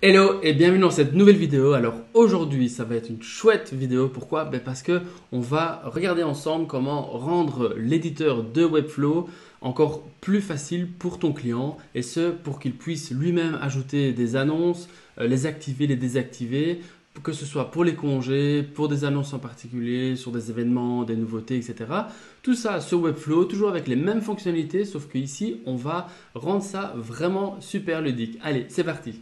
Hello et bienvenue dans cette nouvelle vidéo. Alors aujourd'hui ça va être une chouette vidéo. Pourquoi? Ben Parce que on va regarder ensemble comment rendre l'éditeur de Webflow encore plus facile pour ton client et ce pour qu'il puisse lui-même ajouter des annonces, euh, les activer, les désactiver, que ce soit pour les congés, pour des annonces en particulier, sur des événements, des nouveautés, etc. Tout ça sur Webflow, toujours avec les mêmes fonctionnalités, sauf qu'ici, on va rendre ça vraiment super ludique. Allez, c'est parti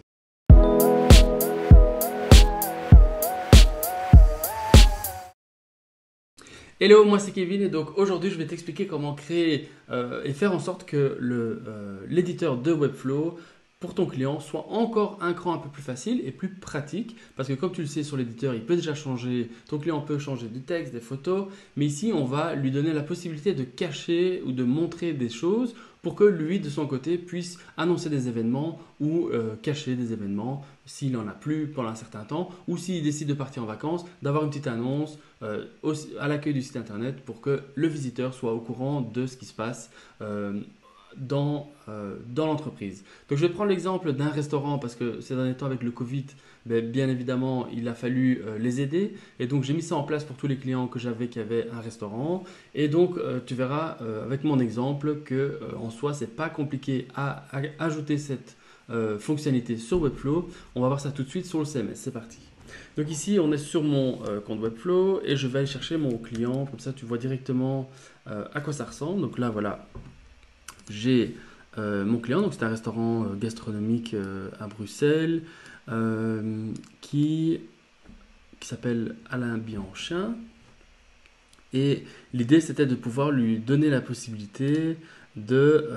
Hello, moi c'est Kevin et donc aujourd'hui je vais t'expliquer comment créer euh, et faire en sorte que euh, l'éditeur de Webflow pour ton client soit encore un cran un peu plus facile et plus pratique parce que comme tu le sais sur l'éditeur il peut déjà changer, ton client peut changer du texte, des photos mais ici on va lui donner la possibilité de cacher ou de montrer des choses pour que lui, de son côté, puisse annoncer des événements ou euh, cacher des événements s'il n'en a plus pendant un certain temps, ou s'il décide de partir en vacances, d'avoir une petite annonce euh, à l'accueil du site internet pour que le visiteur soit au courant de ce qui se passe euh, dans, euh, dans l'entreprise. Donc je vais prendre l'exemple d'un restaurant parce que ces derniers temps avec le Covid, ben, bien évidemment il a fallu euh, les aider et donc j'ai mis ça en place pour tous les clients que j'avais qui avaient un restaurant et donc euh, tu verras avec mon exemple que en soi c'est pas compliqué à, ajouter cette fonctionnalité sur Webflow. On va voir ça tout de suite sur le CMS. C'est parti. Donc ici, on est sur mon compte Webflow et je vais aller chercher mon client. Comme ça, tu vois directement à quoi ça ressemble. Donc là, voilà, j'ai euh, mon client, donc c'est un restaurant euh, gastronomique euh, à Bruxelles qui, qui s'appelle Alain Bianchin. Et l'idée c'était de pouvoir lui donner la possibilité de,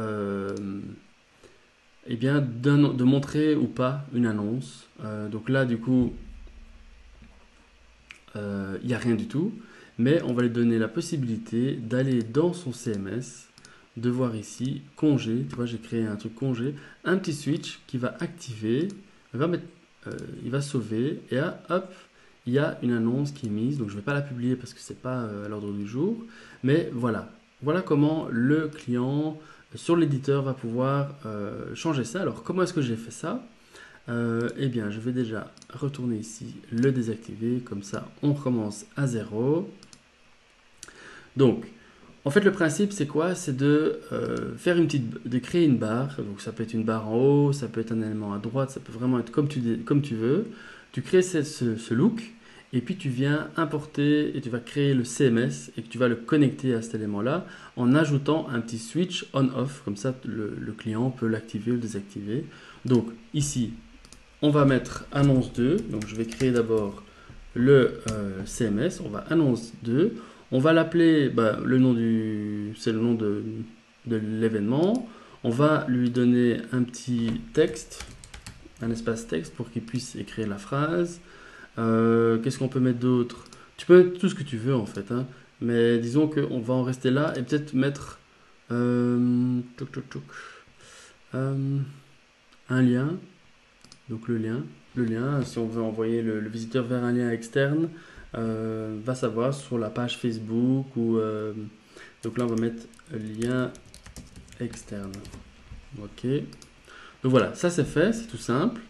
eh bien, de, montrer ou pas une annonce. donc là, du coup, il n'y a rien du tout. Mais on va lui donner la possibilité d'aller dans son CMS de voir ici congé. Tu vois, j'ai créé un truc congé, un petit switch qui va activer, il va, mettre, euh, il va sauver et là, hop, il y a une annonce qui est mise. Donc je ne vais pas la publier parce que c'est pas euh, à l'ordre du jour, mais voilà, voilà comment le client sur l'éditeur va pouvoir euh, changer ça. Alors comment est-ce que j'ai fait ça? Eh bien, je vais déjà retourner ici, le désactiver, comme ça on recommence à zéro. Donc, en fait, le principe, c'est quoi? C'est de euh, faire une petite, de créer une barre. Donc, ça peut être une barre en haut, ça peut être un élément à droite, ça peut vraiment être comme tu, veux. Tu crées ce, look et puis tu viens importer et tu vas créer le CMS et tu vas le connecter à cet élément-là en ajoutant un petit switch on/off. Comme ça, le, client peut l'activer ou le désactiver. Donc, ici, on va mettre annonce 2. Donc, je vais créer d'abord le euh, CMS. On va annonce 2. On va l'appeler, bah, le nom du, c'est le nom de, l'événement. On va lui donner un petit texte, un espace texte pour qu'il puisse écrire la phrase. Euh, qu'est-ce qu'on peut mettre d'autre? Tu peux mettre tout ce que tu veux en fait, hein. mais disons qu'on va en rester là et peut-être mettre euh, euh, un lien. Donc le lien, le lien, si on veut envoyer le visiteur vers un lien externe, va savoir sur la page Facebook ou euh, donc là on va mettre lien externe. Ok. Donc voilà, ça c'est fait, c'est tout simple.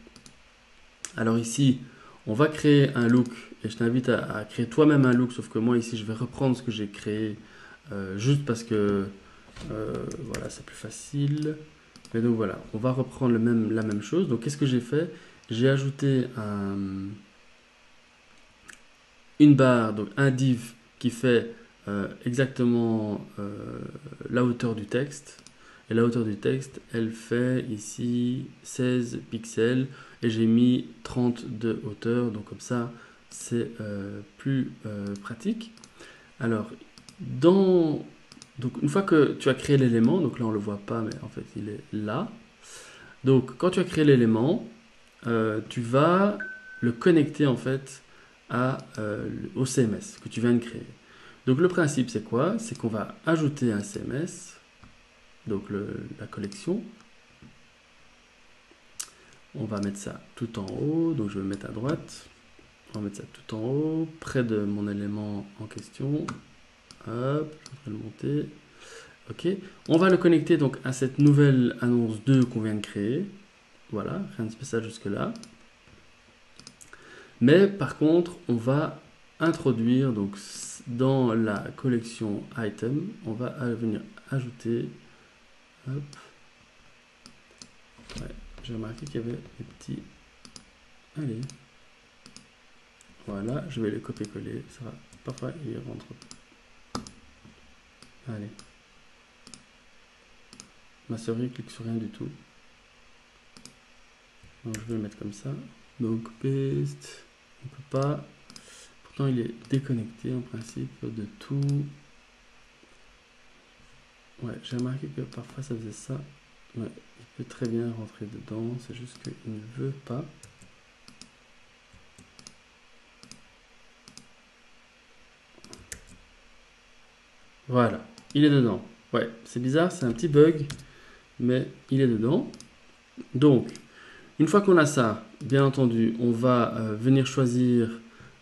Alors ici, on va créer un look et je t'invite à, créer toi-même un look, sauf que moi ici je vais reprendre ce que j'ai créé euh, juste parce que voilà, c'est plus facile. Mais donc voilà, on va reprendre le même, la même chose. Donc qu'est-ce que j'ai fait? J'ai ajouté un, une barre, donc un div qui fait euh, exactement euh, la hauteur du texte. Et la hauteur du texte, elle fait ici 16 pixels et j'ai mis 30 de hauteur, donc comme ça c'est euh, plus pratique. Alors, dans, donc une fois que tu as créé l'élément, donc là on le voit pas, mais en fait il est là. Donc quand tu as créé l'élément, tu vas le connecter en fait euh, au CMS que tu viens de créer. Donc le principe c'est quoi? C'est qu'on va ajouter un CMS, donc la collection. On va mettre ça tout en haut, donc je vais mettre à droite. On va mettre ça tout en haut, près de mon élément en question. Hop, je vais le monter. Ok, on va le connecter donc à cette nouvelle annonce 2 qu'on vient de créer. Voilà, rien de spécial jusque là. Mais par contre, on va introduire donc dans la collection item, on va venir ajouter. J'ai remarqué qu'il y avait des petits. Allez. Voilà, je vais les copier-coller. Ça va. Parfois, il rentre. Allez. Ma souris clique sur rien du tout. Donc je vais le mettre comme ça. Donc paste. On peut pas. Pourtant il est déconnecté en principe de tout. Ouais, j'ai remarqué que parfois ça faisait ça. il peut très bien rentrer dedans, c'est juste qu'il ne veut pas. Voilà, il est dedans. Ouais, c'est bizarre, c'est un petit bug, mais il est dedans. Donc, une fois qu'on a ça, bien entendu, on va euh, venir choisir...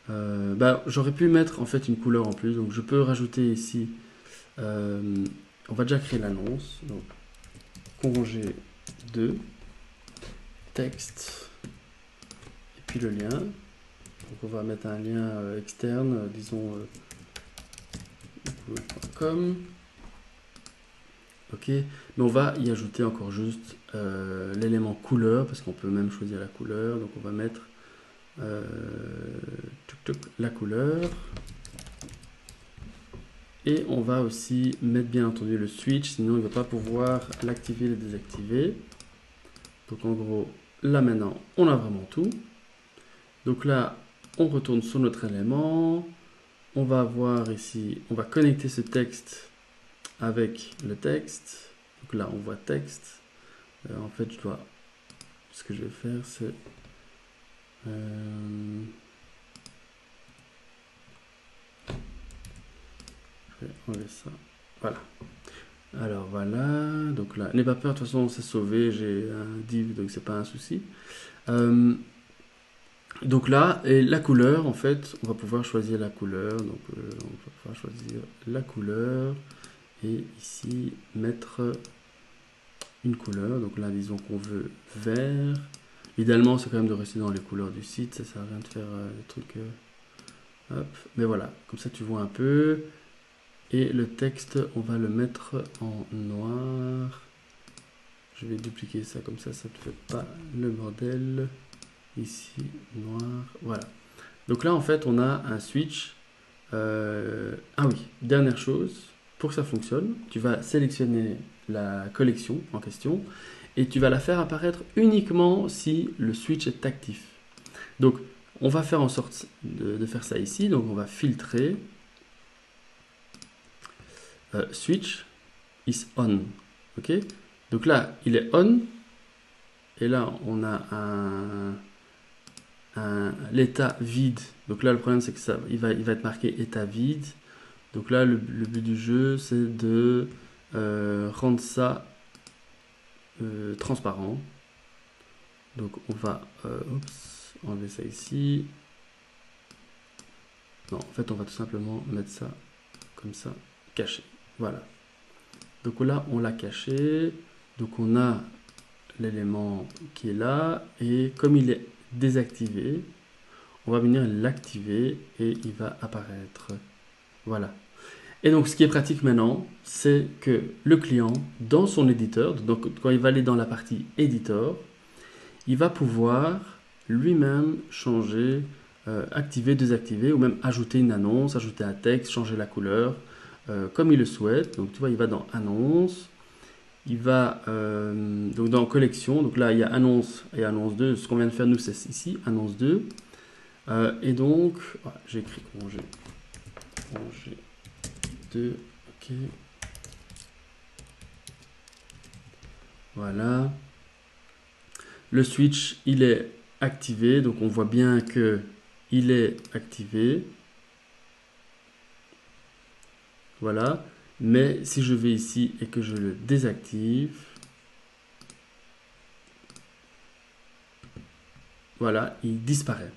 Euh, bah, J'aurais pu mettre en fait une couleur en plus, donc je peux rajouter ici... Euh, on va déjà créer l'annonce. Donc, congé 2, texte, et puis le lien. Donc on va mettre un lien externe, disons comme Ok, mais on va y ajouter encore juste euh, l'élément couleur, parce qu'on peut même choisir la couleur. Donc on va mettre euh, la couleur. Et on va aussi mettre bien entendu le switch, sinon il ne va pas pouvoir l'activer et le désactiver. Donc en gros, là maintenant, on a vraiment tout. Donc là, on retourne sur notre élément on va avoir ici, on va connecter ce texte avec le texte. Donc là, on voit texte. Euh, en fait, je dois, ce que je vais faire, c'est euh, je vais enlever ça. Voilà. Alors voilà, donc là, n'aie pas peur, de toute façon, c'est sauvé, j'ai un div, donc c'est pas un souci. Euh, donc là, et la couleur, en fait, on va pouvoir choisir la couleur. Donc on va pouvoir choisir la couleur et ici mettre une couleur. Donc là, disons qu'on veut vert. Idéalement, c'est quand même de rester dans les couleurs du site. Ça sert à rien de faire euh, des trucs. Euh, hop. Mais voilà, comme ça tu vois un peu. Et le texte, on va le mettre en noir. Je vais dupliquer ça comme ça, ça ne fait pas le bordel ici, noir, voilà. Donc là, en fait, on a un switch. Euh, ah oui, dernière chose, pour que ça fonctionne, tu vas sélectionner la collection en question et tu vas la faire apparaître uniquement si le switch est actif. Donc, on va faire en sorte de, faire ça ici. Donc, on va filtrer euh, switch is on. Ok? Donc là, il est on. Et là, on a un, l'état vide. Donc là, le problème, c'est que ça, va être marqué état vide. Donc là, le, but du jeu, c'est de euh, rendre ça euh, transparent. Donc on va euh, enlever ça ici. Non, en fait, on va tout simplement mettre ça comme ça, caché. Voilà. Donc là, on l'a caché. Donc on a l'élément qui est là. Et comme il est désactiver. On va venir l'activer et il va apparaître. Voilà. Et donc, ce qui est pratique maintenant, c'est que le client, dans son éditeur, donc quand il va aller dans la partie éditeur, il va pouvoir lui-même changer, euh, activer, désactiver, ou même ajouter une annonce, ajouter un texte, changer la couleur, euh, comme il le souhaite. Donc, tu vois, il va dans Annonce, il va euh, donc dans collection, donc là il y a annonce et annonce 2, ce qu'on vient de faire nous c'est ici, annonce 2, euh, et donc, j'ai écrit congé, congé 2, ok, voilà, le switch il est activé, donc on voit bien que il est activé, voilà, mais si je vais ici et que je le désactive, voilà, il disparaît.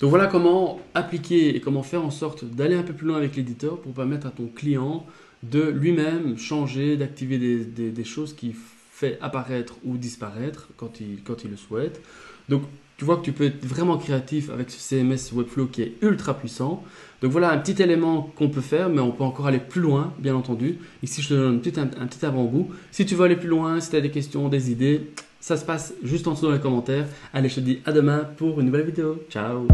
Donc voilà comment appliquer et comment faire en sorte d'aller un peu plus loin avec l'éditeur pour permettre à ton client de lui-même changer, d'activer des, choses qui fait apparaître ou disparaître quand il, le souhaite. Donc tu vois que tu peux être vraiment créatif avec ce CMS Webflow qui est ultra puissant. Donc voilà un petit élément qu'on peut faire, mais on peut encore aller plus loin, bien entendu. Ici, je te donne un petit, un petit avant-goût. Si tu veux aller plus loin, si tu as des questions, des idées, ça se passe juste en dessous dans les commentaires. Allez, je te dis à demain pour une nouvelle vidéo. Ciao